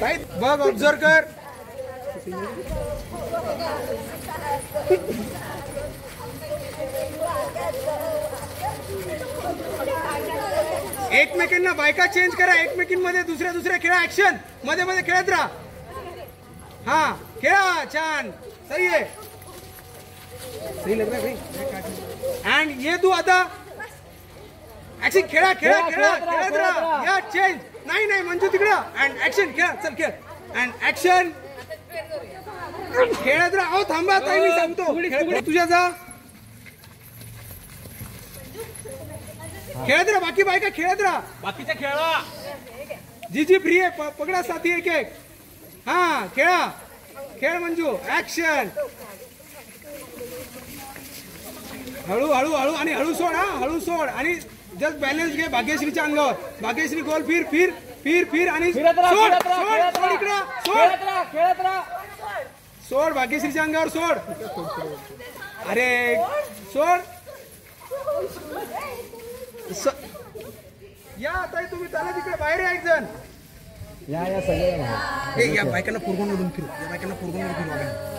काय बघ ऑब्झर्व कर। एकमेकांना बायका चेंज करा एकमेकींमध्ये दुसऱ्या दुसऱ्या खेळा ऍक्शन मध्ये मध्ये खेळत राहा। हा खेळा छान सही आहे सही लग रहा अँड ये तू आता ऍक्शन खेळा खेळा खेळा खेळत राहा या चेंज नाही नाही मंजू तिकडं. अँड ऍक्शन खेळा चल खेळ. अँड ऍक्शन खेळत राहा अहो थांबा ताई मी सांगतो. तुझ्या जा. खेळत राहा बाकी बायका खेळत राहा बाकीच्या खेळा. जी जी फ्री आहे पकडा साथी एक एक. हा खेळा. खेळ मंजू. ऍक्शन हळू हळू हळू आणि हळू सोड हा हळू सोड. आणि जस्ट बॅलन्स घे भाग्यश्रीच्या अंगावर भाग्यश्री गोल फिर फिर फिर फिर आणि सोड सोड सोड इकडं. सोड. खेळत राहा खेळत राहा. सोड भाग्यश्रीच्या अंगावर सोड. अरे सोड. स- या ताई तुम्ही चला तिकडे बाहेर या एक जण. या या सगळे ए, या बायकांना पुरगून मधून फिरू. या बायकांना पुरगून फिरू बघा.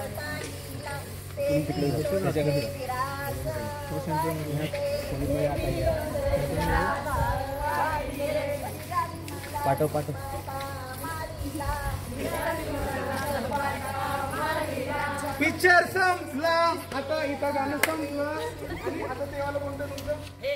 पाठव पाठव. पिक्चर संपला. आता इथं गाणं संपलं. आणि आता देवाला कोणतं तुमचं?